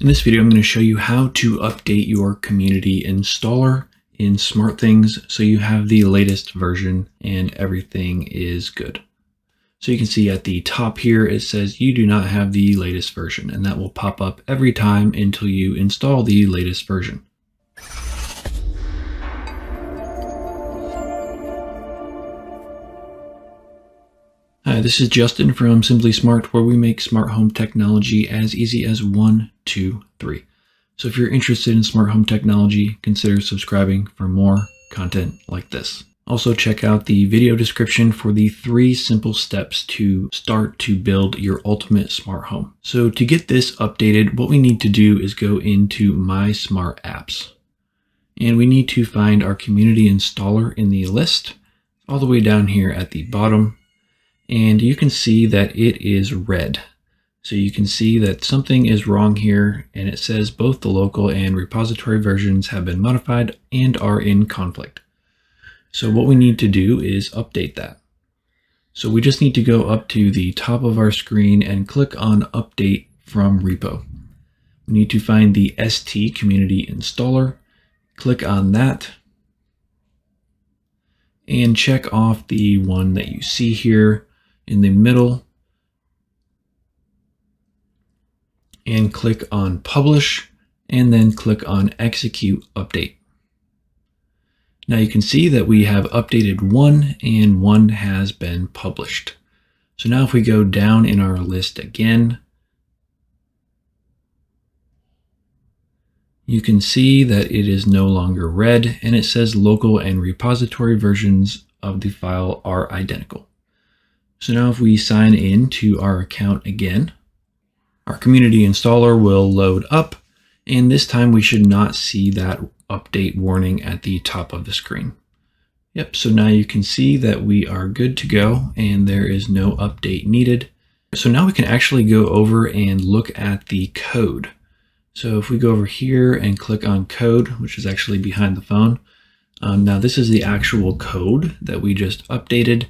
In this video, I'm going to show you how to update your community installer in SmartThings so you have the latest version and everything is good. So you can see at the top here, it says you do not have the latest version and that will pop up every time until you install the latest version. Hi, this is Justin from Simply Smart, where we make smart home technology as easy as one, two, three. So if you're interested in smart home technology, consider subscribing for more content like this. Also check out the video description for the three simple steps to start to build your ultimate smart home. So to get this updated, what we need to do is go into My Smart Apps. And we need to find our community installer in the list all the way down here at the bottom and you can see that it is red. So you can see that something is wrong here and it says both the local and repository versions have been modified and are in conflict. So what we need to do is update that. So we just need to go up to the top of our screen and click on update from repo. We need to find the ST community installer, click on that and check off the one that you see here in the middle and click on publish and then click on execute update. Now you can see that we have updated one and one has been published. So now if we go down in our list again, you can see that it is no longer red and it says local and repository versions of the file are identical. So now if we sign in to our account again, our community installer will load up and this time we should not see that update warning at the top of the screen. Yep, so now you can see that we are good to go and there is no update needed. So now we can actually go over and look at the code. So if we go over here and click on code, which is actually behind the phone, um, now this is the actual code that we just updated.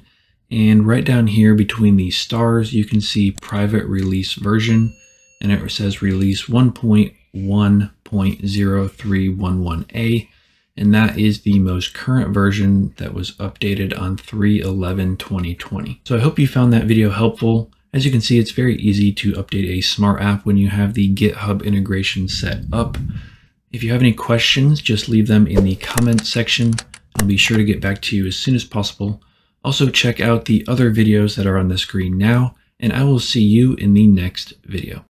And right down here between these stars, you can see private release version, and it says release 1.1.0311a, and that is the most current version that was updated on 3.11.2020. So I hope you found that video helpful. As you can see, it's very easy to update a smart app when you have the GitHub integration set up. If you have any questions, just leave them in the comment section. I'll be sure to get back to you as soon as possible. Also check out the other videos that are on the screen now, and I will see you in the next video.